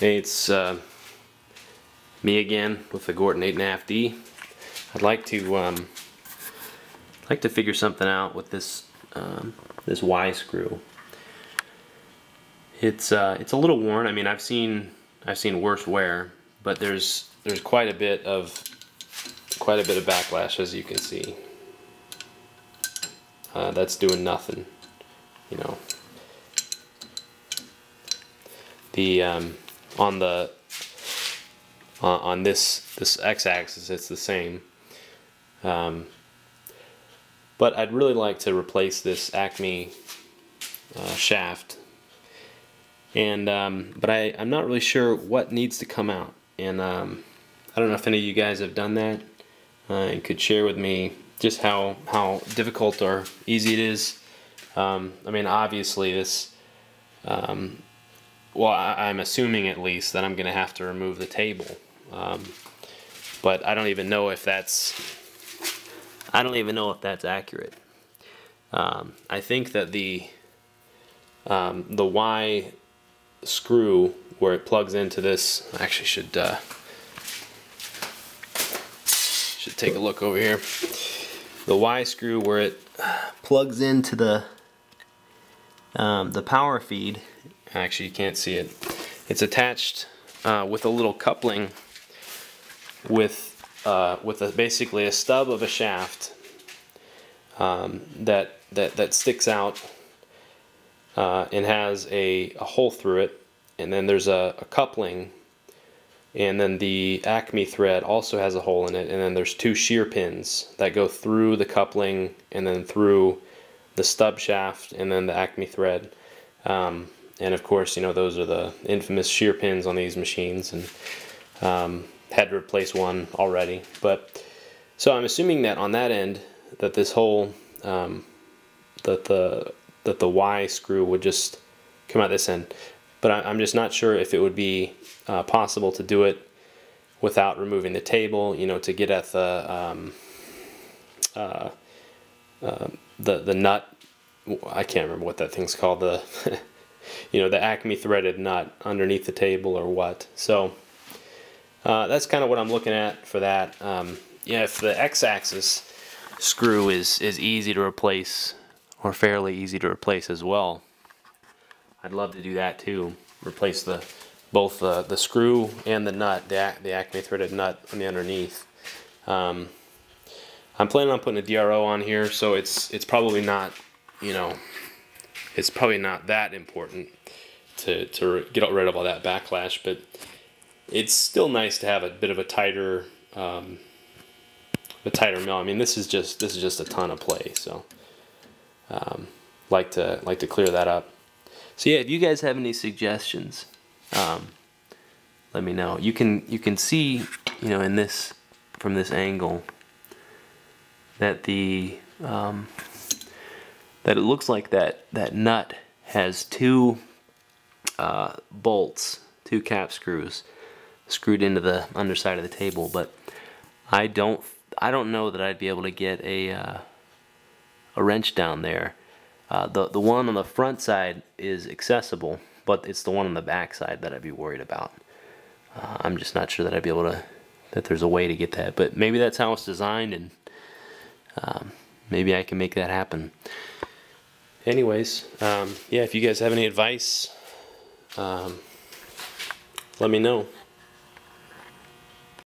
Hey, it's uh, me again with the Gorton 8.5D. I'd like to um, like to figure something out with this um, this Y screw. It's uh, it's a little worn. I mean, I've seen I've seen worse wear, but there's there's quite a bit of quite a bit of backlash as you can see. Uh, that's doing nothing, you know. The um, on the uh, on this this x-axis it's the same. Um, but I'd really like to replace this Acme uh, shaft. And um, but I, I'm not really sure what needs to come out. And um, I don't know if any of you guys have done that uh, and could share with me just how how difficult or easy it is. Um, I mean obviously this um, well, I, am assuming at least that I'm going to have to remove the table. Um, but I don't even know if that's, I don't even know if that's accurate. Um, I think that the, um, the Y screw where it plugs into this, I actually should, uh, should take a look over here. The Y screw where it plugs into the, um, the power feed Actually, you can't see it. It's attached uh, with a little coupling with uh, with a, basically a stub of a shaft um, that that that sticks out uh, and has a, a, hole through it, and then there's a, a coupling, and then the Acme thread also has a hole in it, and then there's two shear pins that go through the coupling and then through the stub shaft and then the Acme thread. Um, and of course you know those are the infamous shear pins on these machines and um, had to replace one already. But so I'm assuming that on that end that this whole um, that the that the Y screw would just come out this end. But I, am just not sure if it would be uh, possible to do it without removing the table you know to get at the um, uh, uh, the the nut. I can't remember what that thing's called the you know, the Acme threaded nut underneath the table or what. So uh, that's kind of what I'm looking at for that. Um, yeah, if the x-axis screw is, is easy to replace or fairly easy to replace as well, I'd love to do that too. Replace the both the, the screw and the nut, the, the Acme threaded nut on the underneath. Um, I'm planning on putting a DRO on here, so it's it's probably not, you know, it's probably not that important to, to get rid of all that backlash, but it's still nice to have a bit of a tighter um, a tighter mill. I mean, this is just this is just a ton of play, so um, like to like to clear that up. So yeah, if you guys have any suggestions, um, let me know. You can you can see you know in this from this angle that the um, that it looks like that, that nut has two uh, bolts, two cap screws screwed into the underside of the table, but I don't I don't know that I'd be able to get a uh, a wrench down there. Uh, the the one on the front side is accessible, but it's the one on the back side that I'd be worried about. Uh, I'm just not sure that I'd be able to that there's a way to get that, but maybe that's how it's designed, and um, maybe I can make that happen anyways, um, yeah, if you guys have any advice, um, let me know.